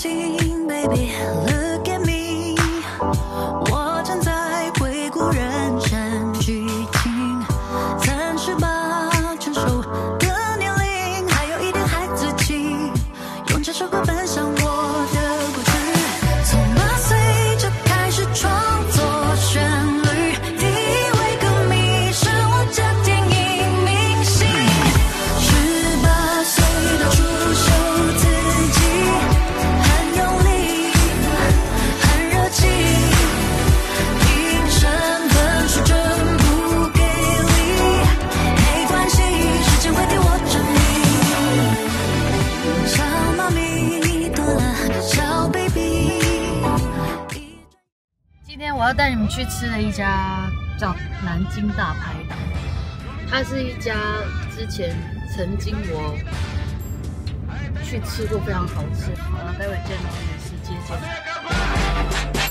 心，baby。我要带你们去吃的一家叫南京大排档，它是一家之前曾经我去吃过非常好吃。好了，待会见喽，美食街见。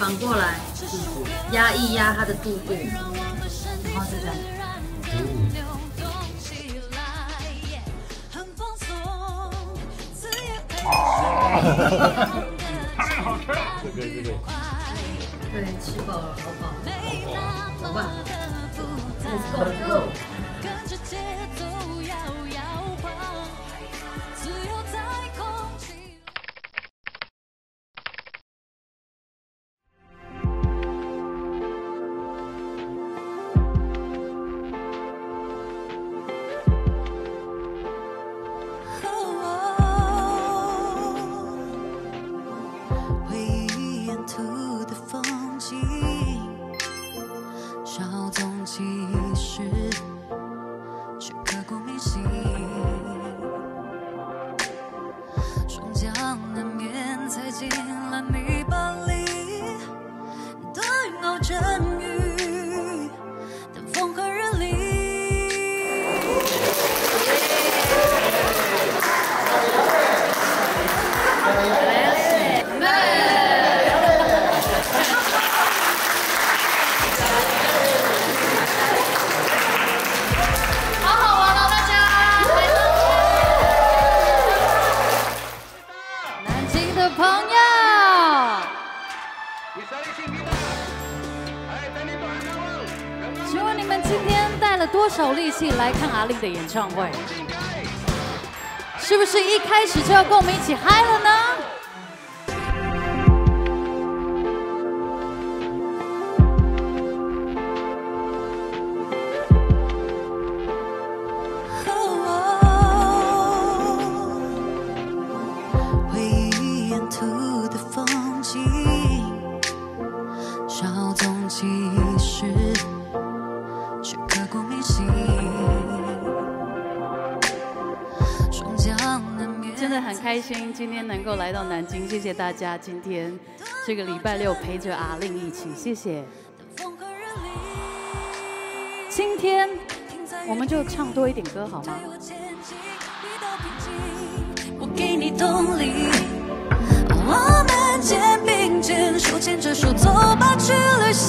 反过来压一压它的肚部，然后就这样。对，吃饱了，好饱，走吧。Let's go go。回忆沿途的风景，稍纵即逝，却刻骨铭心。终将难免踩进了泥巴里，对熬阵朋友，请问你们今天带了多少力气来看阿令的演唱会？是不是一开始就要跟我们一起嗨了呢？很开心，今天能够来到南京，谢谢大家今天这个礼拜六陪着阿令一起，谢谢。今天我们就唱多一点歌好吗？我给你动力。我们肩并肩，手牵着手走吧，去旅行。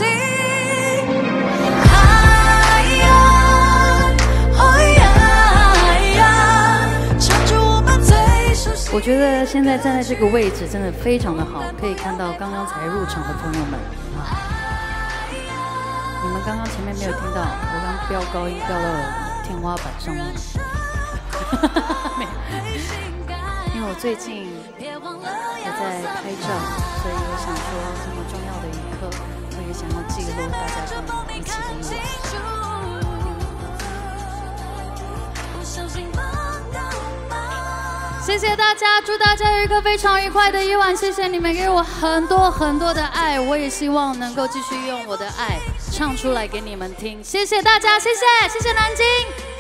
我觉得现在站在这个位置真的非常的好，可以看到刚刚才入场的朋友们。啊，你们刚刚前面没有听到，我刚飙高音飙到了天花板上面，因为我最近也在拍照，所以我想谢谢大家，祝大家有一个非常愉快的夜晚。谢谢你们给我很多很多的爱，我也希望能够继续用我的爱唱出来给你们听。谢谢大家，谢谢，谢谢南京。